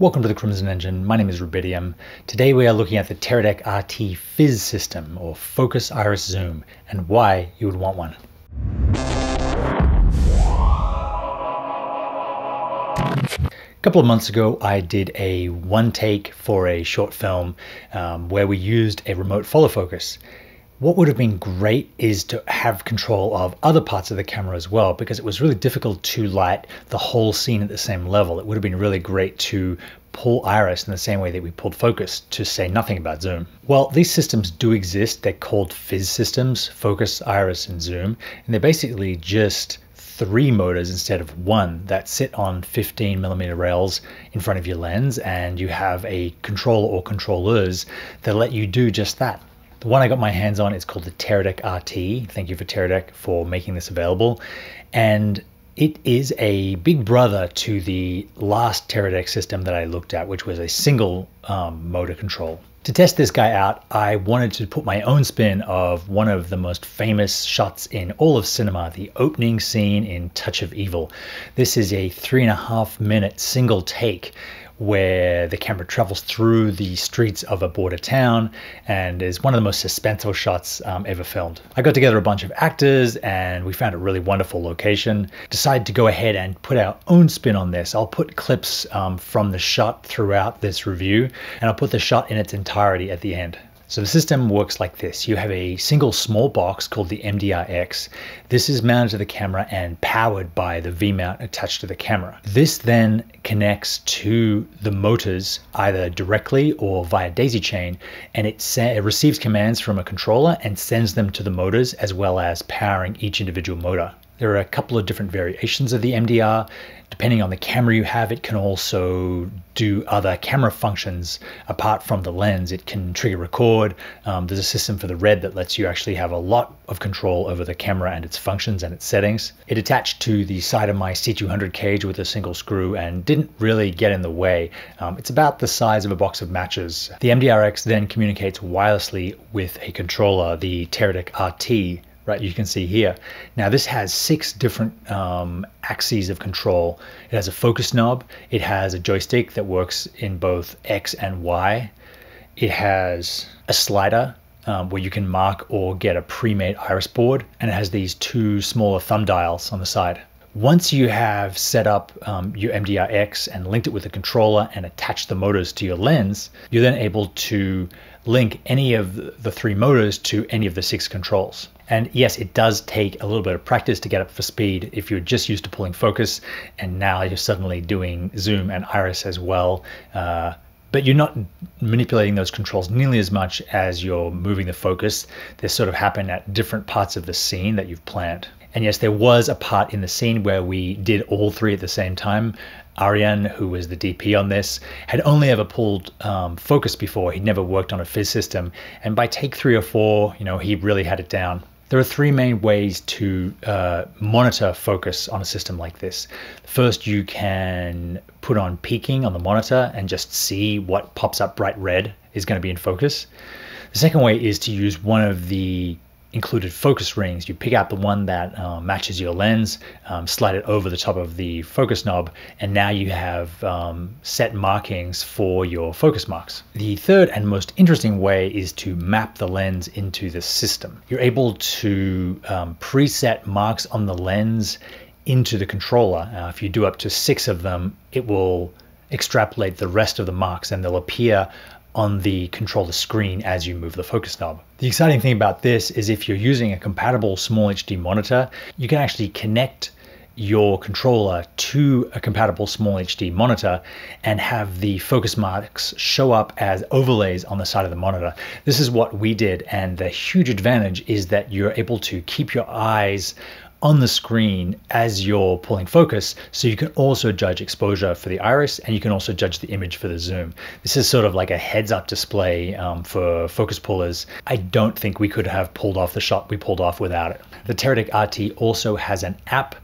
Welcome to the Crimson Engine. My name is Rubidium. Today we are looking at the Teradek RT FIZ system, or Focus Iris Zoom, and why you would want one. A couple of months ago, I did a one take for a short film um, where we used a remote follow focus. What would have been great is to have control of other parts of the camera as well, because it was really difficult to light the whole scene at the same level. It would have been really great to pull iris in the same way that we pulled focus, to say nothing about zoom. Well, these systems do exist. They're called FIZ systems, focus, iris, and zoom, and they're basically just three motors instead of one that sit on 15 millimeter rails in front of your lens and you have a controller or controllers that let you do just that the one I got my hands on is called the Teradek RT. Thank you for Teradek for making this available. And it is a big brother to the last Teradek system that I looked at, which was a single um, motor control. To test this guy out, I wanted to put my own spin of one of the most famous shots in all of cinema, the opening scene in Touch of Evil. This is a three and a half minute single take where the camera travels through the streets of a border town and is one of the most suspenseful shots um, ever filmed. I got together a bunch of actors and we found a really wonderful location. Decided to go ahead and put our own spin on this. I'll put clips um, from the shot throughout this review and I'll put the shot in its entirety at the end. So the system works like this. You have a single small box called the MDR-X. This is mounted to the camera and powered by the V-mount attached to the camera. This then connects to the motors either directly or via daisy chain and it, it receives commands from a controller and sends them to the motors as well as powering each individual motor. There are a couple of different variations of the MDR. Depending on the camera you have, it can also do other camera functions apart from the lens. It can trigger record. Um, there's a system for the RED that lets you actually have a lot of control over the camera and its functions and its settings. It attached to the side of my C200 cage with a single screw and didn't really get in the way. Um, it's about the size of a box of matches. The MDR-X then communicates wirelessly with a controller, the Teradek RT, right? You can see here. Now this has six different um, axes of control. It has a focus knob. It has a joystick that works in both x and y. It has a slider um, where you can mark or get a pre-made iris board and it has these two smaller thumb dials on the side once you have set up um, your MDR-X and linked it with a controller and attached the motors to your lens, you're then able to link any of the three motors to any of the six controls. And yes, it does take a little bit of practice to get up for speed if you're just used to pulling focus and now you're suddenly doing zoom and iris as well. Uh, but you're not manipulating those controls nearly as much as you're moving the focus. They sort of happen at different parts of the scene that you've planned. And yes, there was a part in the scene where we did all three at the same time. Arian, who was the DP on this, had only ever pulled um, focus before. He'd never worked on a FIZ system. And by take three or four, you know, he really had it down. There are three main ways to uh, monitor focus on a system like this. First, you can put on peaking on the monitor and just see what pops up bright red is going to be in focus. The second way is to use one of the included focus rings. You pick out the one that uh, matches your lens, um, slide it over the top of the focus knob, and now you have um, set markings for your focus marks. The third and most interesting way is to map the lens into the system. You're able to um, preset marks on the lens into the controller. Uh, if you do up to six of them, it will extrapolate the rest of the marks and they'll appear on the controller screen as you move the focus knob. The exciting thing about this is if you're using a compatible SmallHD monitor, you can actually connect your controller to a compatible SmallHD monitor and have the focus marks show up as overlays on the side of the monitor. This is what we did and the huge advantage is that you're able to keep your eyes on the screen as you're pulling focus. So you can also judge exposure for the iris and you can also judge the image for the zoom. This is sort of like a heads up display um, for focus pullers. I don't think we could have pulled off the shot we pulled off without it. The Teradek RT also has an app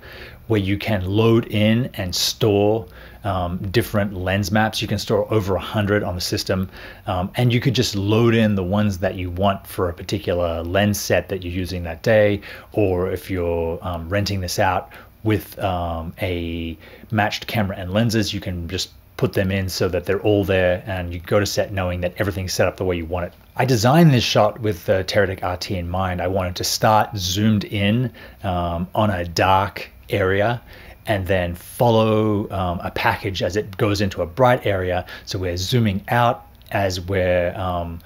where you can load in and store um, different lens maps. You can store over a hundred on the system, um, and you could just load in the ones that you want for a particular lens set that you're using that day, or if you're um, renting this out with um, a matched camera and lenses, you can just put them in so that they're all there and you go to set knowing that everything's set up the way you want it. I designed this shot with the Teradek RT in mind. I wanted to start zoomed in um, on a dark area and then follow um, a package as it goes into a bright area. So we're zooming out as we're um,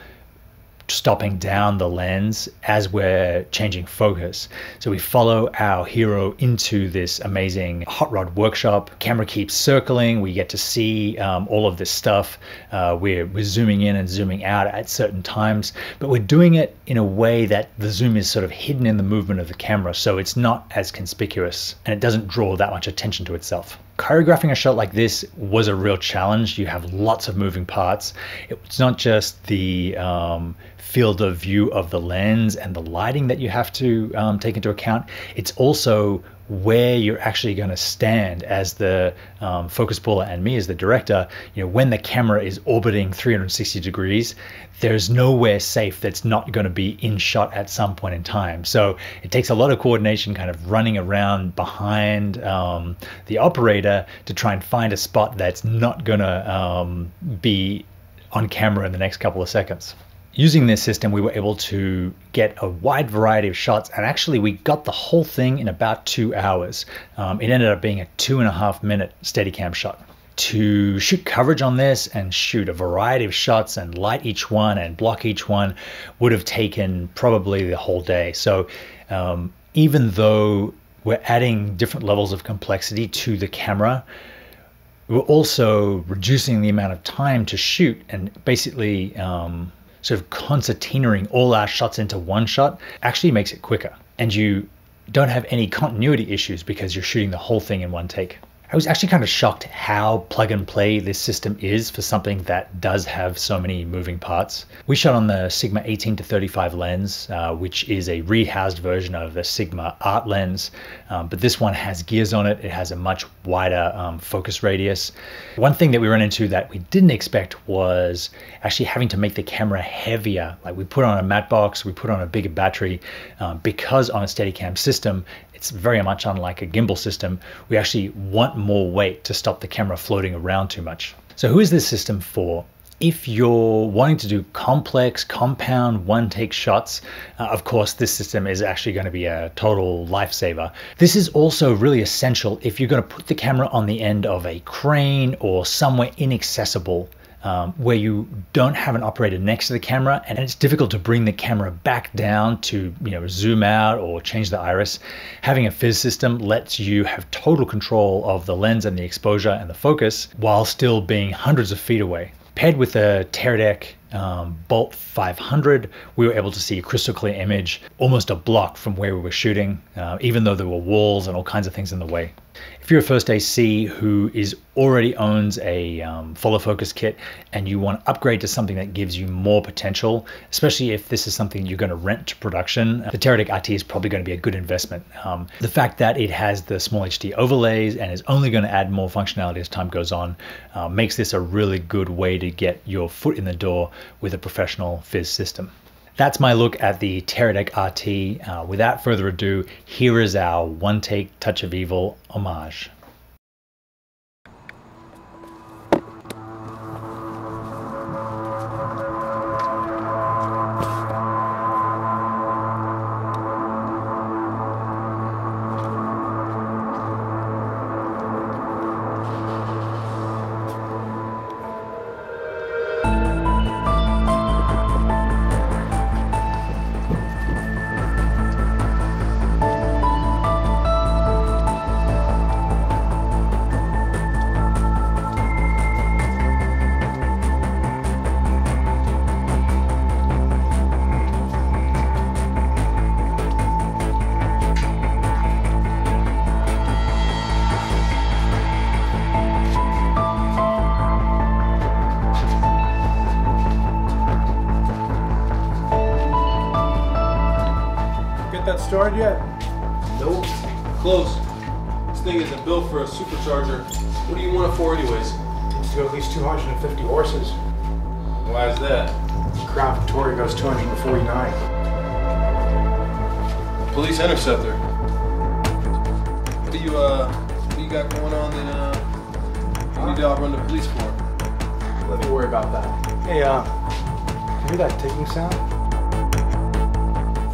stopping down the lens as we're changing focus. So we follow our hero into this amazing hot rod workshop. Camera keeps circling. We get to see um, all of this stuff. Uh, we're, we're zooming in and zooming out at certain times, but we're doing it in a way that the zoom is sort of hidden in the movement of the camera. So it's not as conspicuous and it doesn't draw that much attention to itself choreographing a shot like this was a real challenge. You have lots of moving parts. It's not just the um, field of view of the lens and the lighting that you have to um, take into account. It's also where you're actually going to stand as the um, focus puller and me as the director you know when the camera is orbiting 360 degrees there's nowhere safe that's not going to be in shot at some point in time. So it takes a lot of coordination kind of running around behind um, the operator to try and find a spot that's not going to um, be on camera in the next couple of seconds using this system, we were able to get a wide variety of shots, and actually, we got the whole thing in about two hours. Um, it ended up being a two and a half minute Steadicam shot. To shoot coverage on this and shoot a variety of shots and light each one and block each one would have taken probably the whole day. So, um, even though we're adding different levels of complexity to the camera, we're also reducing the amount of time to shoot and basically um, sort of concertinaing all our shots into one shot actually makes it quicker. And you don't have any continuity issues because you're shooting the whole thing in one take. I was actually kind of shocked how plug and play this system is for something that does have so many moving parts. We shot on the Sigma 18 to 35 lens, uh, which is a rehoused version of the Sigma Art lens, um, but this one has gears on it. It has a much wider um, focus radius. One thing that we ran into that we didn't expect was actually having to make the camera heavier. Like we put on a matte box, we put on a bigger battery, um, because on a Steadicam system, it's very much unlike a gimbal system. We actually want more weight to stop the camera floating around too much. So who is this system for? If you're wanting to do complex, compound, one take shots, uh, of course, this system is actually going to be a total lifesaver. This is also really essential if you're going to put the camera on the end of a crane or somewhere inaccessible um, where you don't have an operator next to the camera and it's difficult to bring the camera back down to you know zoom out or change the iris having a FIZ system lets you have total control of the lens and the exposure and the focus while still being hundreds of feet away paired with a Teradek um, Bolt 500, we were able to see a crystal clear image almost a block from where we were shooting, uh, even though there were walls and all kinds of things in the way. If you're a first AC who is already owns a um, follow focus kit and you want to upgrade to something that gives you more potential, especially if this is something you're going to rent to production, the Teradek RT is probably going to be a good investment. Um, the fact that it has the SmallHD overlays and is only going to add more functionality as time goes on uh, makes this a really good way to get your foot in the door with a professional FIZ system. That's my look at the Teradek RT. Uh, without further ado, here is our one take Touch of Evil homage. Started yet? Nope. Close. This thing isn't built for a supercharger. What do you want it for anyways? Needs to go at least 250 horses. Why is that? Crown Victoria goes 249. Police interceptor. What do you uh what do you got going on in uh What need to run the police for? Let me worry about that. Hey, uh, you hear that ticking sound?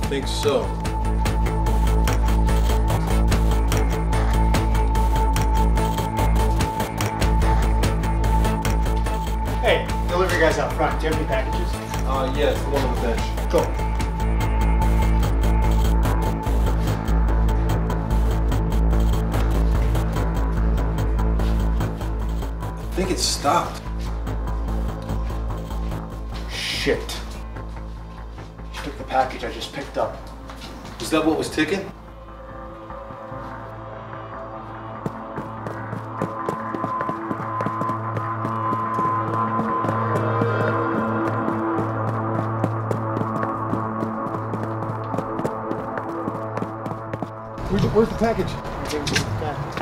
Think so. Delivery guys out front. Do you have any packages? Uh, yes, the one on the bench. Go. I think it stopped. Shit. She took the package I just picked up. Is that what was ticking? Where's the package?